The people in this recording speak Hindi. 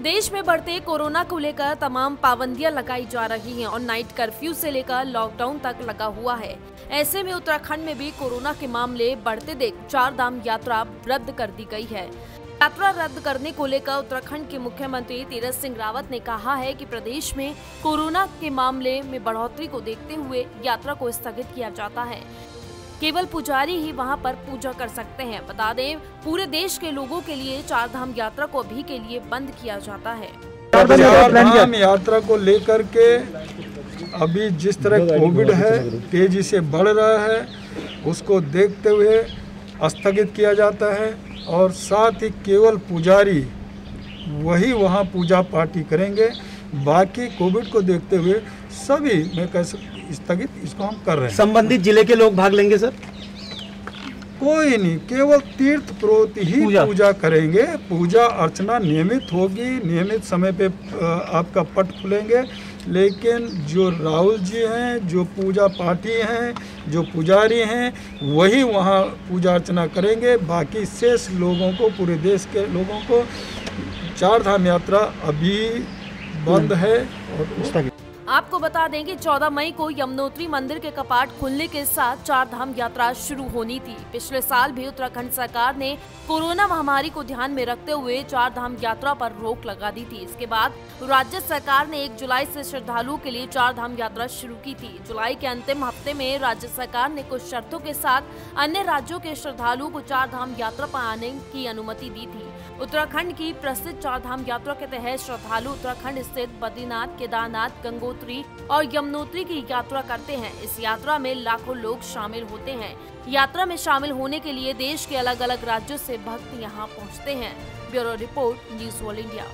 देश में बढ़ते कोरोना को लेकर तमाम पाबंदियाँ लगाई जा रही हैं और नाइट कर्फ्यू से लेकर लॉकडाउन तक लगा हुआ है। ऐसे में उत्तराखंड में भी कोरोना के मामले बढ़ते देख चार धाम यात्रा रद्द कर दी गई है। यात्रा रद्द करने को लेकर उत्तराखंड के मुख्यमंत्री तीरथ सिंह रावत ने कहा है कि प्रदेश में कोरोना के मामले में बढ़ोतरी को देखते हुए यात्रा को स्थगित किया जाता है। केवल पुजारी ही वहाँ पर पूजा कर सकते हैं। बता दें पूरे देश के लोगों के लिए चार धाम यात्रा को अभी के लिए बंद किया जाता है। चार धाम यात्रा को लेकर के अभी जिस तरह कोविड है तेज़ी से बढ़ रहा है उसको देखते हुए स्थगित किया जाता है और साथ ही केवल पुजारी वही वहाँ पूजा पाठी करेंगे। बाकी कोविड को देखते हुए सभी मैं कह स्थगित इसको हम कर रहे हैं। संबंधित ज़िले के लोग भाग लेंगे सर? कोई नहीं केवल तीर्थ पुरोहित ही पूजा। पूजा करेंगे। पूजा अर्चना नियमित होगी नियमित समय पे आपका पट खुलेंगे। लेकिन जो राहुल जी हैं जो पूजा पाठी हैं जो पुजारी हैं वही वहाँ पूजा अर्चना करेंगे। बाकी शेष लोगों को पूरे देश के लोगों को चार धाम यात्रा अभी बंद है और स्थगित आपको बता दें कि 14 मई को यमुनोत्री मंदिर के कपाट खुलने के साथ चार धाम यात्रा शुरू होनी थी। पिछले साल भी उत्तराखंड सरकार ने कोरोना महामारी को ध्यान में रखते हुए चार धाम यात्रा पर रोक लगा दी थी। इसके बाद राज्य सरकार ने 1 जुलाई से श्रद्धालुओं के लिए चार धाम यात्रा शुरू की थी। जुलाई के अंतिम हफ़्ते में राज्य सरकार ने कुछ शर्तों के साथ अन्य राज्यों के श्रद्धालुओं को चार धाम यात्रा पर आने की अनुमति दी थी। उत्तराखंड की प्रसिद्ध चार धाम यात्रा के तहत श्रद्धालु उत्तराखंड स्थित बद्रीनाथ, केदारनाथ गंगोत्री और यमुनोत्री की यात्रा करते हैं। इस यात्रा में लाखों लोग शामिल होते हैं। यात्रा में शामिल होने के लिए देश के अलग अलग राज्यों से भक्त यहाँ पहुँचते हैं। Bureau report, news world India.